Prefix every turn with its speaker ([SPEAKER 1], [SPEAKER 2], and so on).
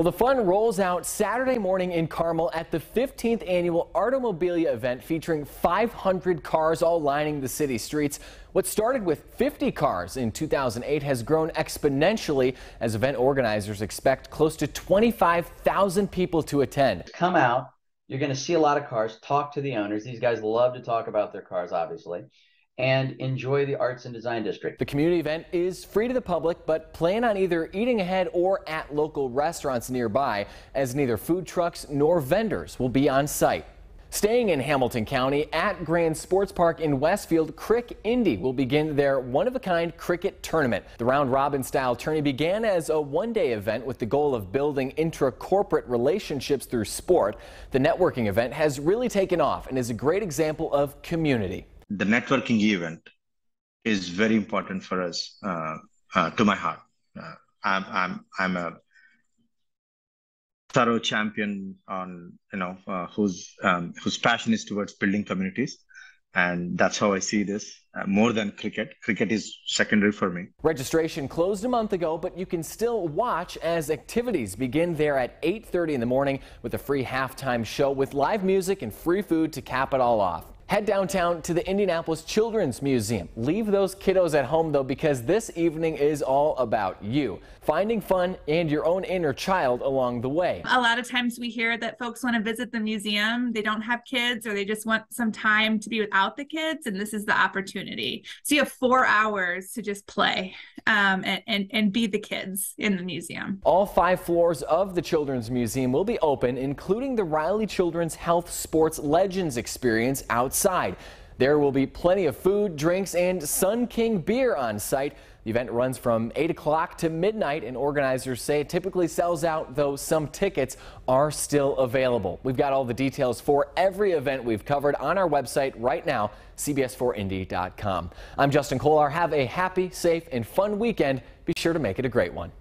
[SPEAKER 1] Well, the fun rolls out Saturday morning in Carmel at the 15th annual Artomobilia event featuring 500 cars all lining the city streets. What started with 50 cars in 2008 has grown exponentially as event organizers expect close to 25,000 people to attend.
[SPEAKER 2] Come out, you're going to see a lot of cars, talk to the owners. These guys love to talk about their cars, obviously and enjoy the Arts and Design District.
[SPEAKER 1] The community event is free to the public, but plan on either eating ahead or at local restaurants nearby, as neither food trucks nor vendors will be on site. Staying in Hamilton County at Grand Sports Park in Westfield, Crick Indy will begin their one-of-a-kind cricket tournament. The round-robin style tourney began as a one-day event with the goal of building intra-corporate relationships through sport. The networking event has really taken off and is a great example of community
[SPEAKER 3] the networking event is very important for us uh, uh, to my heart. Uh, I'm I'm I'm a thorough champion on you know uh, whose um, whose passion is towards building communities and that's how I see this uh, more than cricket. Cricket is secondary for me.
[SPEAKER 1] Registration closed a month ago, but you can still watch as activities begin there at 8:30 in the morning with a free halftime show with live music and free food to cap it all off. Head downtown to the Indianapolis Children's Museum. Leave those kiddos at home though because this evening is all about you. Finding fun and your own inner child along the way.
[SPEAKER 4] A lot of times we hear that folks want to visit the museum. They don't have kids or they just want some time to be without the kids and this is the opportunity. So you have four hours to just play um, and, and, and be the kids in the museum.
[SPEAKER 1] All five floors of the Children's Museum will be open including the Riley Children's Health Sports Legends experience outside outside. There will be plenty of food, drinks, and Sun King beer on site. The event runs from 8 o'clock to midnight, and organizers say it typically sells out, though some tickets are still available. We've got all the details for every event we've covered on our website right now, CBS4Indy.com. I'm Justin Kolar. Have a happy, safe, and fun weekend. Be sure to make it a great one.